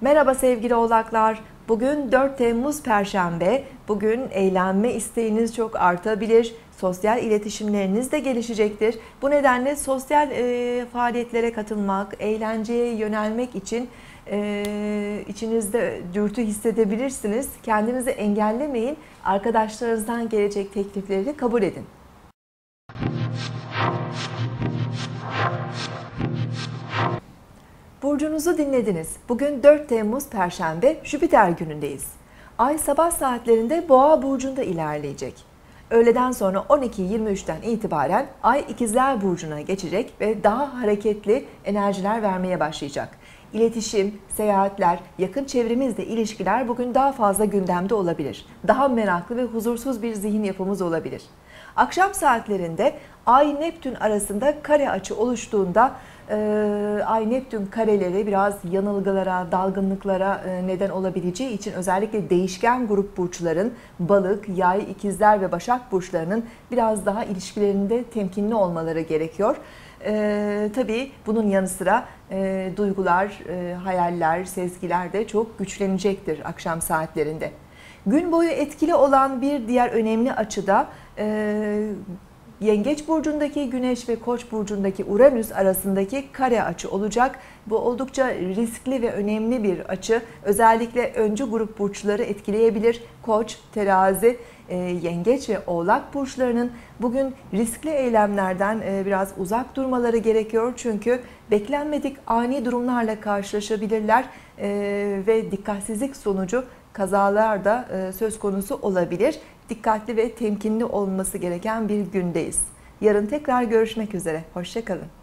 Merhaba sevgili oğlaklar. Bugün 4 Temmuz Perşembe. Bugün eğlenme isteğiniz çok artabilir. Sosyal iletişimleriniz de gelişecektir. Bu nedenle sosyal e, faaliyetlere katılmak, eğlenceye yönelmek için e, içinizde dürtü hissedebilirsiniz. Kendinizi engellemeyin. Arkadaşlarınızdan gelecek teklifleri kabul edin. Burcunuzu dinlediniz. Bugün 4 Temmuz Perşembe Jüpiter günündeyiz. Ay sabah saatlerinde Boğa burcunda ilerleyecek. Öğleden sonra 12.23'ten itibaren Ay İkizler burcuna geçecek ve daha hareketli enerjiler vermeye başlayacak. İletişim, seyahatler, yakın çevremizle ilişkiler bugün daha fazla gündemde olabilir. Daha meraklı ve huzursuz bir zihin yapımız olabilir. Akşam saatlerinde Ay Neptün arasında kare açı oluştuğunda e, Ay Neptün kareleri biraz yanılgılara, dalgınlıklara e, neden olabileceği için özellikle değişken grup burçların balık, yay, ikizler ve başak burçlarının biraz daha ilişkilerinde temkinli olmaları gerekiyor. Ee, tabii bunun yanı sıra e, duygular, e, hayaller, sezgiler de çok güçlenecektir akşam saatlerinde. Gün boyu etkili olan bir diğer önemli açıda e, Yengeç burcundaki Güneş ve Koç burcundaki Uranüs arasındaki kare açı olacak. Bu oldukça riskli ve önemli bir açı. Özellikle öncü grup burçları etkileyebilir. Koç, Terazi, e, Yengeç ve Oğlak burçlarının bugün riskli eylemlerden e, biraz uzak durmaları gerekiyor. Çünkü beklenmedik ani durumlarla karşılaşabilirler e, ve dikkatsizlik sonucu kazalar da söz konusu olabilir dikkatli ve temkinli olması gereken bir gündeyiz. Yarın tekrar görüşmek üzere. Hoşçakalın.